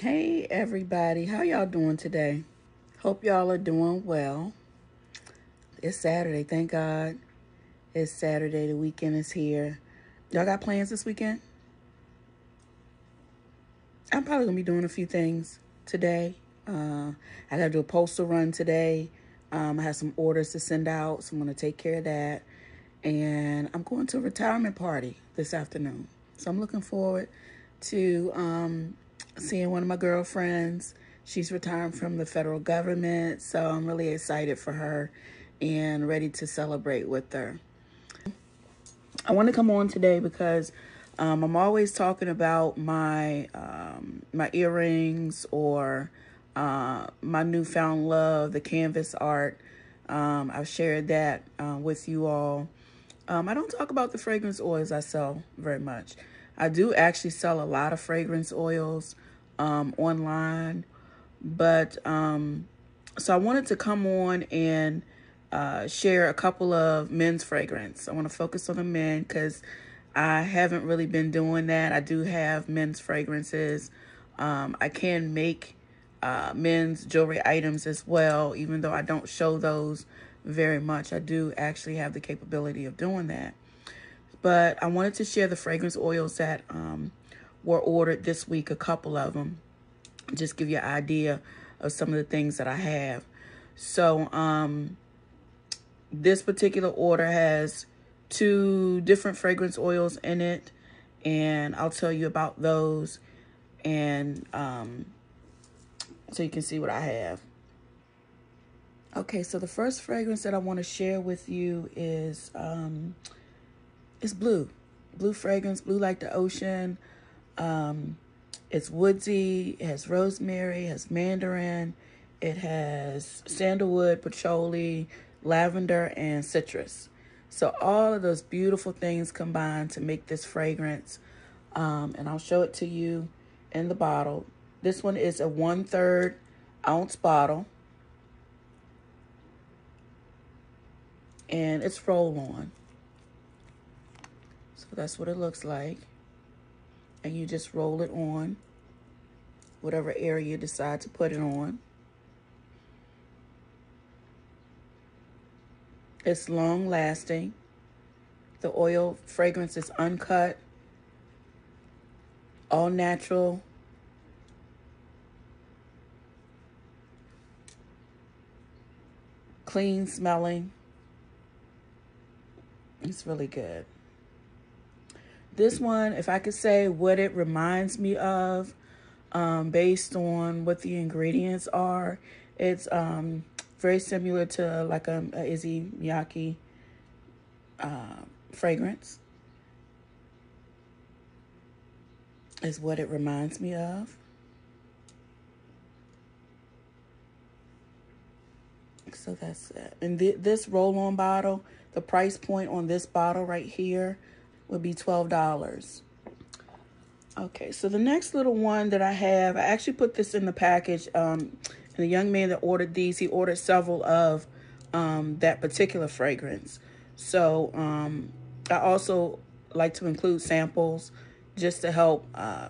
Hey everybody, how y'all doing today? Hope y'all are doing well. It's Saturday, thank God. It's Saturday, the weekend is here. Y'all got plans this weekend? I'm probably gonna be doing a few things today. Uh, I gotta do a postal run today. Um, I have some orders to send out, so I'm gonna take care of that. And I'm going to a retirement party this afternoon. So I'm looking forward to um, seeing one of my girlfriends. She's retiring from the federal government, so I'm really excited for her and ready to celebrate with her. I want to come on today because um, I'm always talking about my um, my earrings or uh, my newfound love, the canvas art. Um, I've shared that uh, with you all. Um, I don't talk about the fragrance oils I sell very much. I do actually sell a lot of fragrance oils um, online. But um, so I wanted to come on and uh, share a couple of men's fragrance. I want to focus on the men because I haven't really been doing that. I do have men's fragrances. Um, I can make uh, men's jewelry items as well, even though I don't show those very much. I do actually have the capability of doing that. But I wanted to share the fragrance oils that um, were ordered this week, a couple of them. Just give you an idea of some of the things that I have. So um, this particular order has two different fragrance oils in it. And I'll tell you about those. And um, so you can see what I have. Okay, so the first fragrance that I want to share with you is um, it's blue. Blue fragrance, blue like the ocean. Um, it's woodsy, it has rosemary, it has mandarin, it has sandalwood, patchouli, lavender, and citrus. So all of those beautiful things combine to make this fragrance. Um, and I'll show it to you in the bottle. This one is a one third ounce bottle. And it's roll on. So that's what it looks like and you just roll it on whatever area you decide to put it on. It's long lasting. The oil fragrance is uncut, all natural. Clean smelling. It's really good. This one, if I could say what it reminds me of, um, based on what the ingredients are, it's um, very similar to like a, a Issey Miyake uh, fragrance. Is what it reminds me of. So that's it. And th this roll-on bottle, the price point on this bottle right here would be $12. Okay, so the next little one that I have, I actually put this in the package. Um, and the young man that ordered these, he ordered several of um, that particular fragrance. So um, I also like to include samples just to help. Uh,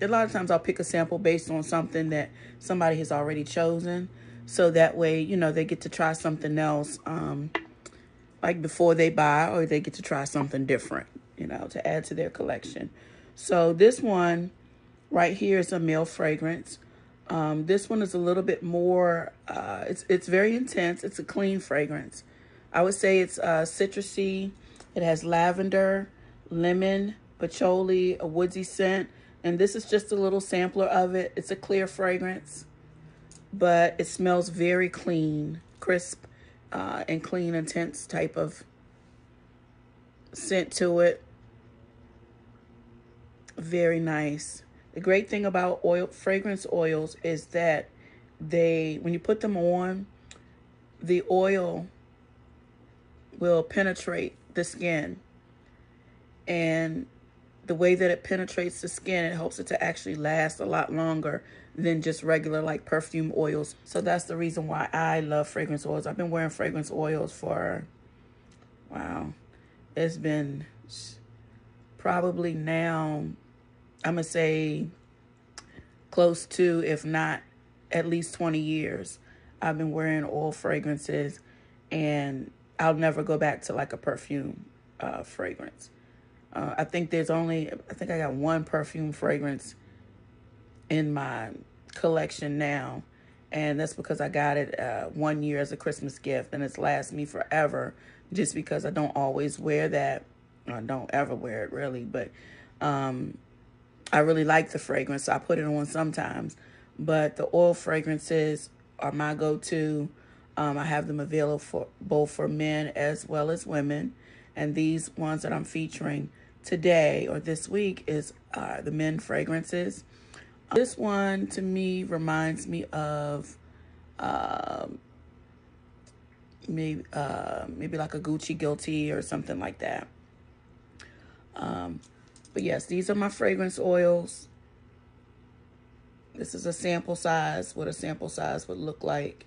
a lot of times I'll pick a sample based on something that somebody has already chosen. So that way, you know, they get to try something else um, like before they buy or they get to try something different you know, to add to their collection. So this one right here is a male fragrance. Um, this one is a little bit more, uh, it's, it's very intense. It's a clean fragrance. I would say it's uh, citrusy. It has lavender, lemon, patchouli, a woodsy scent. And this is just a little sampler of it. It's a clear fragrance, but it smells very clean, crisp, uh, and clean, intense type of scent to it. Very nice. The great thing about oil fragrance oils is that they, when you put them on, the oil will penetrate the skin. And the way that it penetrates the skin, it helps it to actually last a lot longer than just regular like perfume oils. So that's the reason why I love fragrance oils. I've been wearing fragrance oils for, wow, it's been probably now I'm going to say close to, if not at least 20 years, I've been wearing oil fragrances and I'll never go back to like a perfume uh, fragrance. Uh, I think there's only, I think I got one perfume fragrance in my collection now. And that's because I got it uh, one year as a Christmas gift and it's lasted me forever just because I don't always wear that. I don't ever wear it really, but um, I really like the fragrance. So I put it on sometimes. But the oil fragrances are my go-to. Um, I have them available for both for men as well as women. And these ones that I'm featuring today or this week is uh, the men fragrances. This one to me reminds me of um, maybe uh, maybe like a Gucci Guilty or something like that. Um, but yes, these are my fragrance oils. This is a sample size, what a sample size would look like.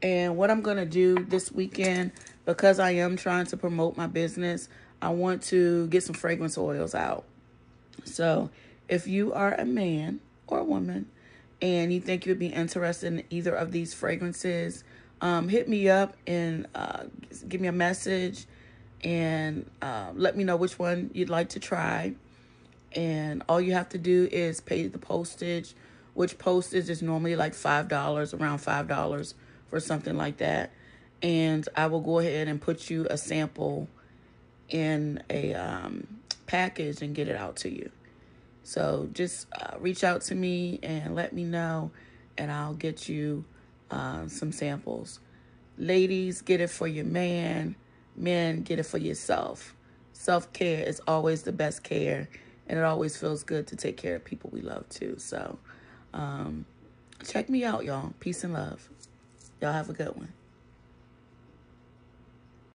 And what I'm going to do this weekend, because I am trying to promote my business, I want to get some fragrance oils out. So if you are a man or a woman and you think you'd be interested in either of these fragrances, um, hit me up and uh, give me a message and uh, let me know which one you'd like to try. And all you have to do is pay the postage, which postage is normally like $5, around $5 for something like that. And I will go ahead and put you a sample in a um, package and get it out to you. So just uh, reach out to me and let me know, and I'll get you uh, some samples. Ladies, get it for your man. Men, get it for yourself. Self-care is always the best care, and it always feels good to take care of people we love too. So um, check me out, y'all. Peace and love. Y'all have a good one.